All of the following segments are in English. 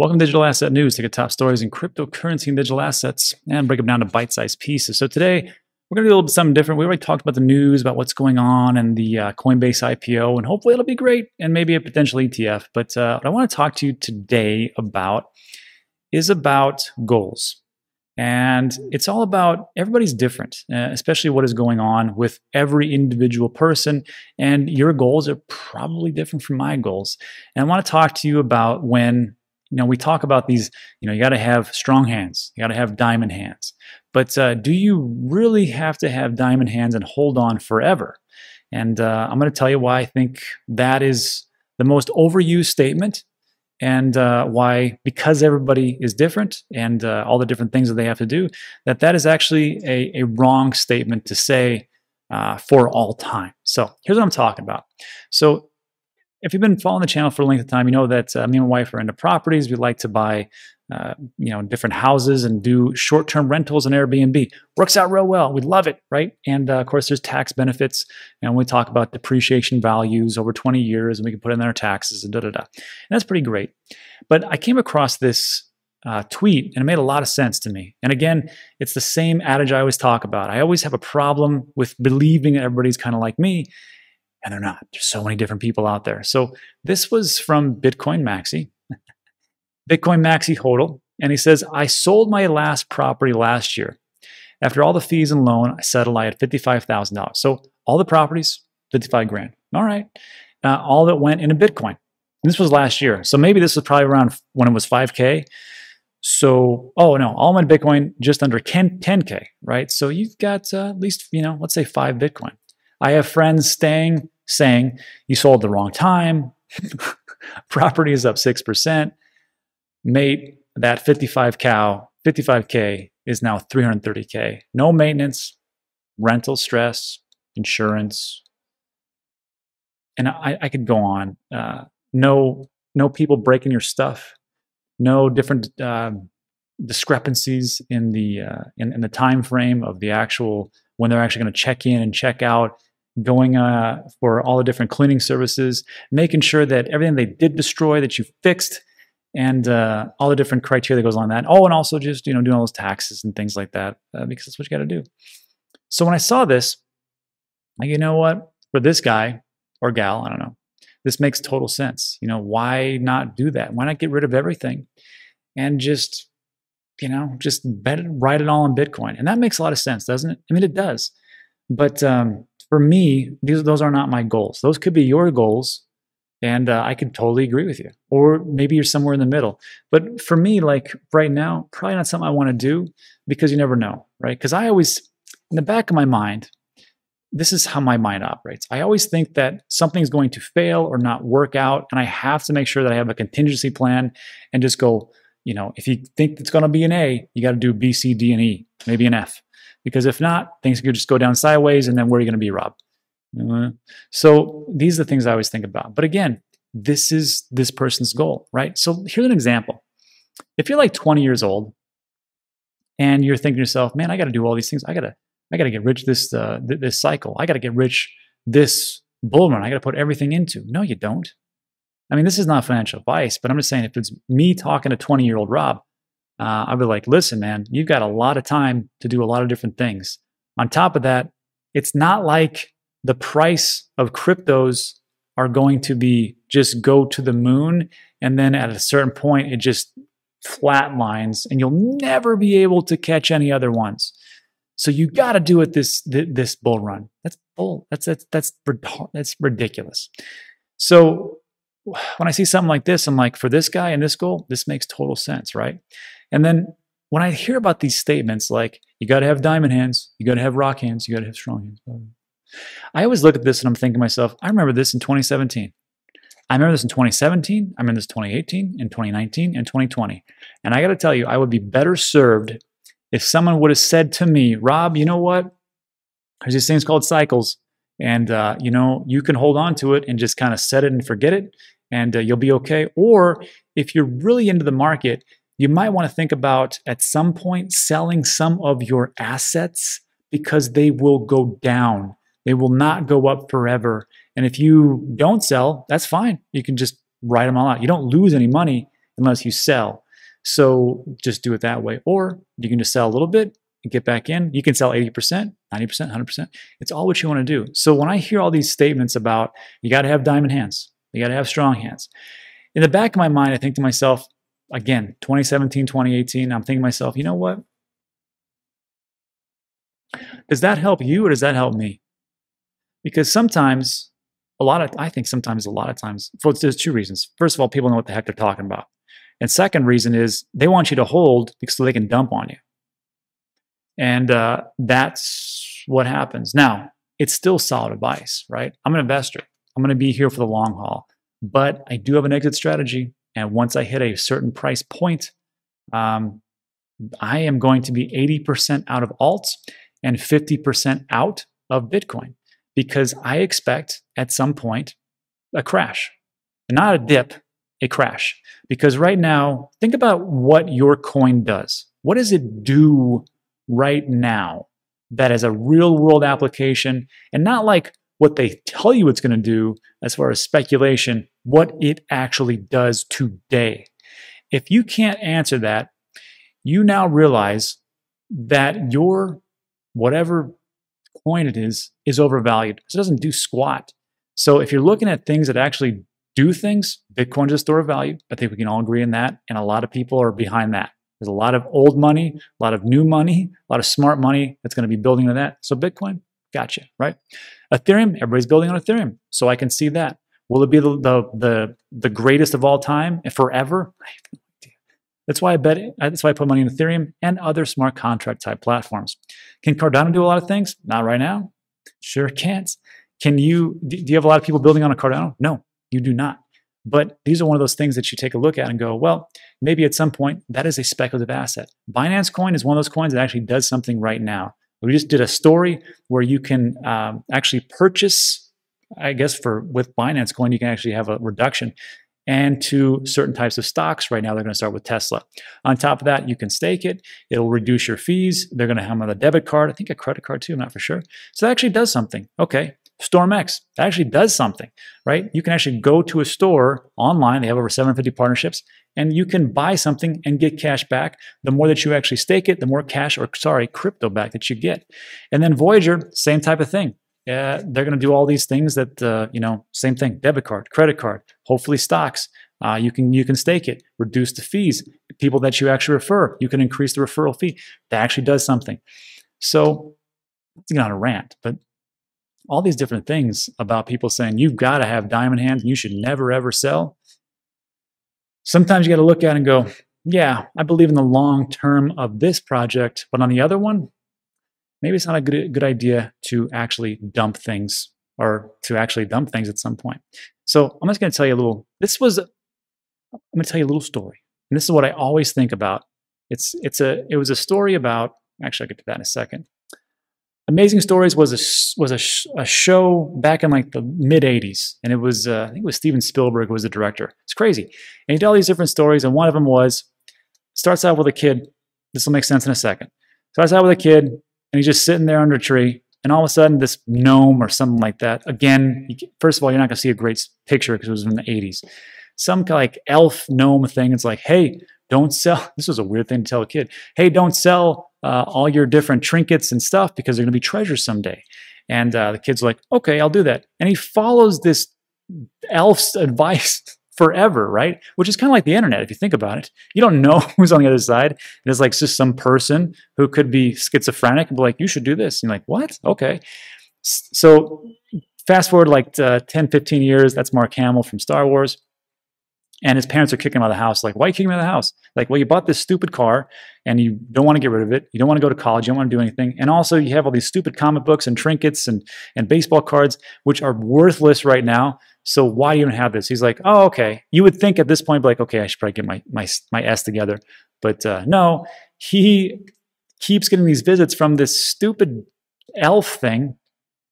Welcome to Digital Asset News. Take a top stories in cryptocurrency and digital assets and break them down to bite-sized pieces. So today we're going to do a little bit something different. We already talked about the news, about what's going on and the uh, Coinbase IPO, and hopefully it'll be great and maybe a potential ETF. But uh, what I want to talk to you today about is about goals. And it's all about everybody's different, uh, especially what is going on with every individual person. And your goals are probably different from my goals. And I want to talk to you about when you know, we talk about these, you know, you got to have strong hands, you got to have diamond hands. But uh, do you really have to have diamond hands and hold on forever? And uh, I'm going to tell you why I think that is the most overused statement and uh, why because everybody is different and uh, all the different things that they have to do that that is actually a, a wrong statement to say uh, for all time so here's what i'm talking about so if you've been following the channel for a length of time, you know that uh, me and my wife are into properties. We like to buy, uh, you know, different houses and do short-term rentals and Airbnb. Works out real well. We love it, right? And uh, of course, there's tax benefits, and we talk about depreciation values over 20 years, and we can put in our taxes and da da da. And that's pretty great. But I came across this uh, tweet, and it made a lot of sense to me. And again, it's the same adage I always talk about. I always have a problem with believing everybody's kind of like me and they're not. There's so many different people out there. So this was from Bitcoin Maxi, Bitcoin Maxi Hodl, and he says, I sold my last property last year. After all the fees and loan, I settled, I had $55,000. So all the properties, 55 grand. All right. Uh, all that went into Bitcoin. And this was last year. So maybe this was probably around when it was 5K. So, oh no, all my Bitcoin just under 10, 10K, right? So you've got uh, at least, you know, let's say five Bitcoin. I have friends staying saying you sold the wrong time, property is up 6%. Mate, that 55 cow, 55K is now 330K. No maintenance, rental stress, insurance. And I, I could go on. Uh, no, no people breaking your stuff. No different uh, discrepancies in the uh, in, in the time frame of the actual when they're actually going to check in and check out going uh, for all the different cleaning services, making sure that everything they did destroy that you fixed, and uh, all the different criteria that goes on that. Oh, and also just you know doing all those taxes and things like that uh, because that's what you got to do. So when I saw this, like you know what, for this guy or gal, I don't know, this makes total sense. You know, why not do that? Why not get rid of everything and just you know just bet it, write it all in Bitcoin? And that makes a lot of sense, doesn't it? I mean, it does. But um, for me, these those are not my goals. Those could be your goals, and uh, I could totally agree with you. Or maybe you're somewhere in the middle. But for me, like right now, probably not something I want to do because you never know, right? Because I always, in the back of my mind, this is how my mind operates. I always think that something's going to fail or not work out, and I have to make sure that I have a contingency plan and just go. You know, if you think it's going to be an A, you got to do B, C, D, and E, maybe an F. Because if not, things could just go down sideways, and then where are you going to be, Rob? Uh, so these are the things I always think about. But again, this is this person's goal, right? So here's an example. If you're like 20 years old and you're thinking to yourself, man, I got to do all these things. I got to, I got to get rich this, uh, th- this cycle. I got to get rich this bull run. I got to put everything into. No, you don't. I mean, this is not financial advice, but I'm just saying if it's me talking to 20 year old Rob, uh, I'd be like, listen, man, you've got a lot of time to do a lot of different things. On top of that, it's not like the price of cryptos are going to be just go to the moon and then at a certain point it just flatlines and you'll never be able to catch any other ones. So you got to do it this this bull run. That's bull. That's that's that's that's ridiculous. So when I see something like this, I'm like, for this guy and this goal, this makes total sense, right? And then when I hear about these statements like, you got to have diamond hands, you got to have rock hands, you got to have strong hands. I always look at this and I'm thinking to myself, I remember this in 2017. I remember this in 2017. I remember this 2018 and 2019 and 2020. And I got to tell you, I would be better served if someone would have said to me, Rob, you know what? There's these things called cycles. And, uh, you know, you can hold on to it and just kind of set it and forget it and uh, you'll be okay. Or if you're really into the market, you might want to think about at some point selling some of your assets because they will go down. They will not go up forever. And if you don't sell, that's fine. You can just write them all out. You don't lose any money unless you sell. So just do it that way. Or you can just sell a little bit and get back in. You can sell 80%, 90%, 100%. It's all what you want to do. So when I hear all these statements about you got to have diamond hands, you got to have strong hands, in the back of my mind, I think to myself, again, 2017, 2018, I'm thinking to myself, you know what? Does that help you or does that help me? Because sometimes, a lot of, I think sometimes, a lot of times, there's two reasons. First of all, people know what the heck they're talking about. And second reason is they want you to hold so they can dump on you. And uh, that's what happens. Now, it's still solid advice, right? I'm an investor. I'm going to be here for the long haul, but I do have an exit strategy. And once I hit a certain price point, um, I am going to be 80% out of alts and 50% out of Bitcoin because I expect at some point a crash, not a dip, a crash. Because right now, think about what your coin does. What does it do right now that is a real world application and not like what they tell you it's going to do as far as speculation, what it actually does today. If you can't answer that, you now realize that your whatever coin it is is overvalued it doesn't do squat. So if you're looking at things that actually do things, Bitcoin is a store of value. I think we can all agree in that. And a lot of people are behind that. There's a lot of old money, a lot of new money, a lot of smart money that's going to be building on that. So Bitcoin, gotcha, right? Ethereum, everybody's building on Ethereum. So I can see that. Will it be the the the, the greatest of all time and forever? I have no idea. That's why I bet it. That's why I put money in Ethereum and other smart contract type platforms. Can Cardano do a lot of things? Not right now. Sure can't. Can you? Do you have a lot of people building on a Cardano? No, you do not. But these are one of those things that you take a look at and go, well, maybe at some point that is a speculative asset. Binance Coin is one of those coins that actually does something right now. We just did a story where you can um, actually purchase, I guess, for with Binance Coin, you can actually have a reduction and to certain types of stocks. Right now, they're going to start with Tesla. On top of that, you can stake it. It'll reduce your fees. They're going to have on a debit card. I think a credit card too. I'm not for sure. So that actually does something. Okay, StormX, actually does something, right? You can actually go to a store online, they have over 750 partnerships, and you can buy something and get cash back. The more that you actually stake it, the more cash or, sorry, crypto back that you get. And then Voyager, same type of thing. Uh, they're going to do all these things that, uh, you know, same thing, debit card, credit card, hopefully stocks. Uh, you can you can stake it, reduce the fees. People that you actually refer, you can increase the referral fee. That actually does something. So, it's not a rant, but all these different things about people saying you've got to have diamond hands and you should never ever sell. Sometimes you got to look at it and go, yeah, I believe in the long term of this project, but on the other one, maybe it's not a good, good idea to actually dump things or to actually dump things at some point. So I'm just going to tell you a little, this was, I'm going to tell you a little story. And this is what I always think about. It's, it's a, it was a story about, actually I'll get to that in a second. Amazing Stories was a was a, a show back in like the mid '80s, and it was uh, I think it was Steven Spielberg was the director. It's crazy, and he did all these different stories, and one of them was starts out with a kid. This will make sense in a second. Starts out with a kid, and he's just sitting there under a tree, and all of a sudden, this gnome or something like that. Again, first of all, you're not going to see a great picture because it was in the '80s. Some like elf gnome thing. It's like, hey, don't sell. This was a weird thing to tell a kid. Hey, don't sell uh, all your different trinkets and stuff because they're going to be treasures someday. And uh, the kid's like, okay, I'll do that. And he follows this elf's advice forever, right? Which is kind of like the internet if you think about it. You don't know who's on the other side. It's like just some person who could be schizophrenic and be like, you should do this. And you're like, what? Okay. So fast forward like uh, 10, 15 years, that's Mark Hamill from Star Wars. And his parents are kicking him out of the house. Like, why are you kicking him out of the house? Like, well, you bought this stupid car and you don't want to get rid of it. You don't want to go to college. You don't want to do anything. And also, you have all these stupid comic books and trinkets and, and baseball cards, which are worthless right now. So why do you even have this? He's like, oh, okay. You would think at this point, like, okay, I should probably get my my my S together. But uh, no, he keeps getting these visits from this stupid elf thing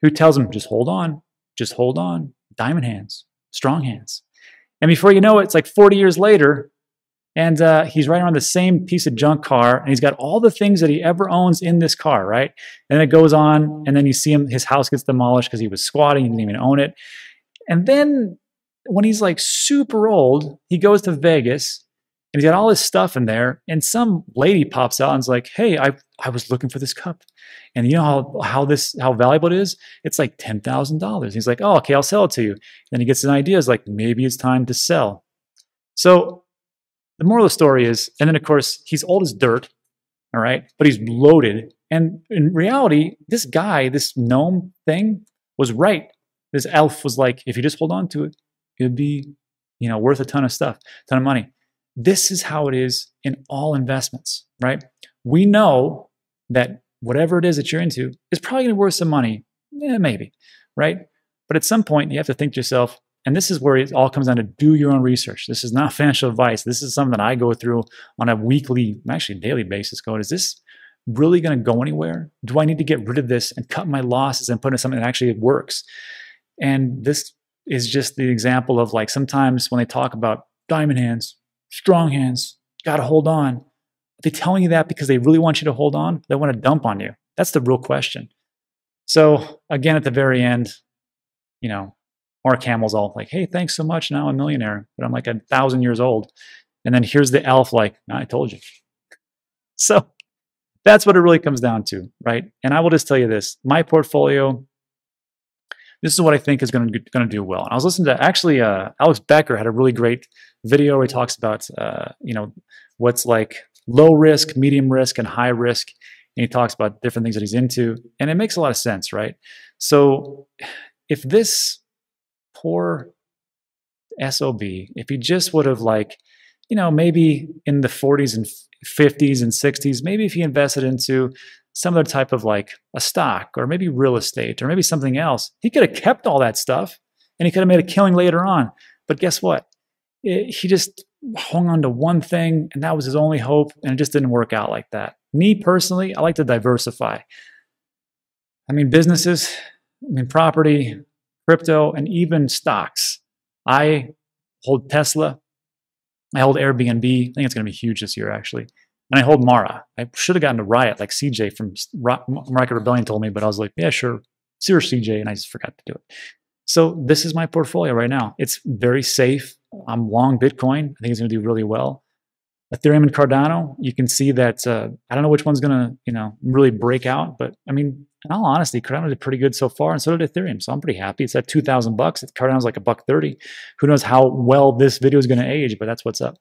who tells him, just hold on, just hold on, diamond hands, strong hands. And before you know it, it's like 40 years later, and uh, he's riding around the same piece of junk car, and he's got all the things that he ever owns in this car, right? And it goes on, and then you see him, his house gets demolished because he was squatting, he didn't even own it. And then when he's like super old, he goes to Vegas And he's got all this stuff in there. And some lady pops out and's like, hey, I, I was looking for this cup. And you know how, how this how valuable it is? It's like ten thousand dollars. He's like, oh, okay, I'll sell it to you. Then he gets an idea, is like, maybe it's time to sell. So the moral of the story is, and then of course, he's old as dirt, all right, but he's loaded. And in reality, this guy, this gnome thing, was right. This elf was like, if you just hold on to it, it'd be, you know, worth a ton of stuff, a ton of money. This is how it is in all investments, right? We know that whatever it is that you're into is probably going to be worth some money. Yeah, maybe, right? But at some point, you have to think to yourself, and this is where it all comes down to do your own research. This is not financial advice. This is something that I go through on a weekly, actually daily basis. Going, is this really going to go anywhere? Do I need to get rid of this and cut my losses and put in something that actually works? And this is just the example of like sometimes when they talk about diamond hands, strong hands, got to hold on. Are they telling you that because they really want you to hold on? They want to dump on you. That's the real question. So again, at the very end, you know, Mark Hamill's all like, "Hey, thanks so much. Now I'm a millionaire," but I'm like a thousand years old. And then here's the elf, like, "I told you." So that's what it really comes down to, right? And I will just tell you this: my portfolio this is what I think is going to going to do well. And I was listening to actually uh, Alex Becker had a really great video where he talks about uh, you know what's like low risk, medium risk, and high risk. And he talks about different things that he's into, and it makes a lot of sense, right? So if this poor SOB, if he just would have like, you know, maybe in the 40s and 50s and 60s, maybe if he invested into some other type of like a stock or maybe real estate or maybe something else. He could have kept all that stuff and he could have made a killing later on. But guess what? It, he just hung on to one thing and that was his only hope and it just didn't work out like that. Me personally, I like to diversify. I mean, businesses, I mean, property, crypto, and even stocks. I hold Tesla. I hold Airbnb. I think it's going to be huge this year, actually. And I hold Mara. I should have gotten a Riot like CJ from Market Rebellion told me, but I was like, yeah, sure. Zero CJ, and I just forgot to do it. So this is my portfolio right now. It's very safe. I'm long Bitcoin. I think it's going to do really well. Ethereum and Cardano, you can see that uh, I don't know which one's going to, you know, really break out, but I mean, in all honesty, Cardano did pretty good so far, and so did Ethereum. So I'm pretty happy. It's at two thousand bucks. Cardano's like a buck thirty. Who knows how well this video is going to age? But that's what's up.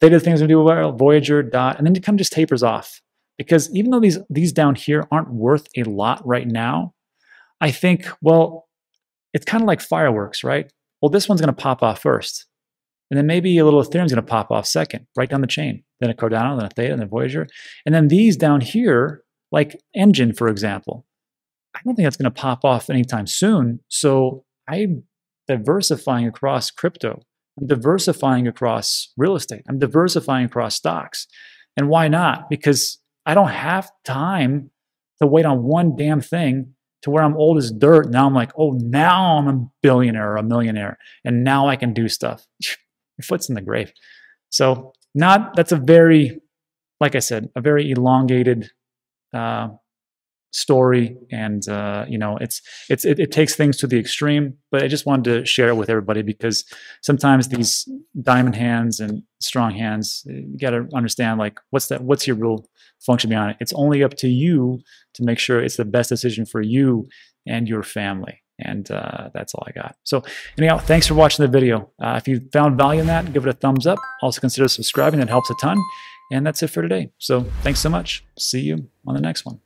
Theta things going to do well. Voyager, Dot, and then it kind of just tapers off because even though these these down here aren't worth a lot right now, I think well, it's kind of like fireworks, right? Well, this one's going to pop off first, and then maybe a little Ethereum's going to pop off second, right down the chain. Then a Cardano, then a Theta, then Voyager, and then these down here, like Enjin, for example. I don't think that's going to pop off anytime soon. So I'm diversifying across crypto I'm diversifying across real estate. I'm diversifying across stocks. And why not? Because I don't have time to wait on one damn thing to where I'm old as dirt. Now I'm like, oh, now I'm a billionaire or a millionaire. And now I can do stuff. Your foot's in the grave. So, not, that's a very, like I said, a very elongated uh, story and uh, you know it's it's it, it, takes things to the extreme but i just wanted to share it with everybody because sometimes these diamond hands and strong hands you got to understand like what's that what's your real function behind it it's only up to you to make sure it's the best decision for you and your family and uh, that's all I got. So anyhow, thanks for watching the video. Uh, if you found value in that, give it a thumbs up. Also consider subscribing. That helps a ton. And that's it for today. So thanks so much. See you on the next one.